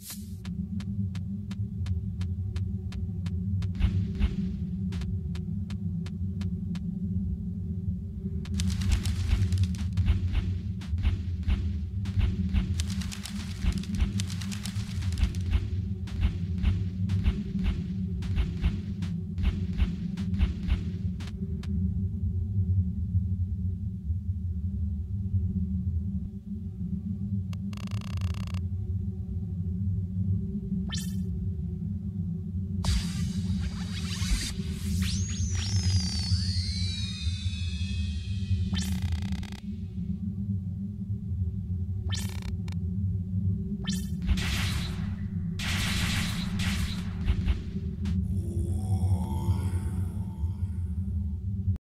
you